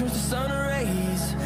turns to sun rays.